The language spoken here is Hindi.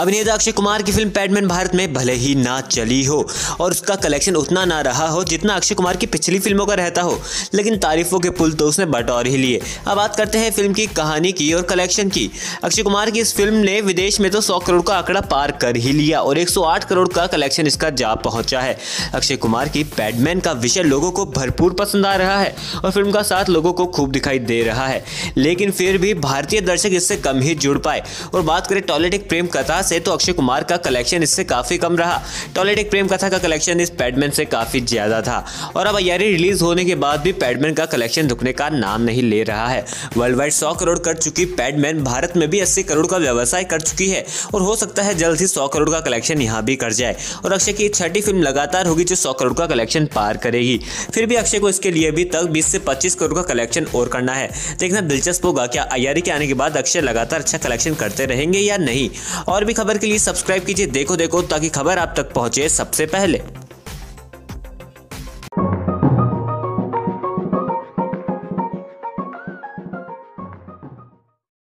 अभिनेता अक्षय कुमार की फ़िल्म पैडमैन भारत में भले ही ना चली हो, और उसका कलेक्शन उतना ना रहा हो जितना अक्षय कुमार की पिछली फ़िल्मों का रहता हो, लेकिन तारीफों के पुल तो उसने बटौर ही लिए। अब बात करते हैं फ़िल्म की कहानी की और कलेक्शन की। अक्षय कुमार की इस फ़िल्म ने विदेश में तो सौ करोड़ का आंकड़ा पार कर ही लिया और एक सौ आठ करोड़ का कलेक्शन इसका जा पहुँचा है। अक्षय कुमार की पैडमैन का विषय लोगों को भरपूर पसंद आ रहा है और फ़िल्म का साथ लोगों को खूब दिखाई दे रहा है। लेकिन फिर भी भारतीय दर्शक इससे कम ही जुड़ पाए। और बात करें टॉयलेटिक प्रेम कथा से तो अक्षय कुमार का कलेक्शन इससे काफ़ी कम रहा। टॉयलेट एक प्रेम कथा का कलेक्शन इस पैडमैन से काफ़ी ज़्यादा था। और अब अयारी रिलीज़ होने के बाद भी पैडमैन का कलेक्शन रुकने का नाम नहीं ले रहा है। वर्ल्ड वाइड सौ करोड़ कर चुकी पैडमैन भारत में भी अस्सी करोड़ का व्यवसाय कर चुकी है। और हो सकता है जल्द ही सौ करोड़ का कलेक्शन यहाँ भी कर जाए। और अक्षय की छठी फ़िल्म लगातार होगी जो सौ करोड़ का कलेक्शन पार करेगी। फिर भी अक्षय को इसके लिए भी तक बीस से पच्चीस करोड़ का कलेक्शन और करना है। देखना दिलचस्प होगा, क्या अयारी के आने के बाद अक्षय लगातार अच्छा कलेक्शन करते रहेंगे या नहीं। और भी खबर के लिए सब्सक्राइब कीजिए। देखो देखो ताकि खबर आप तक पहुँचे सबसे पहले।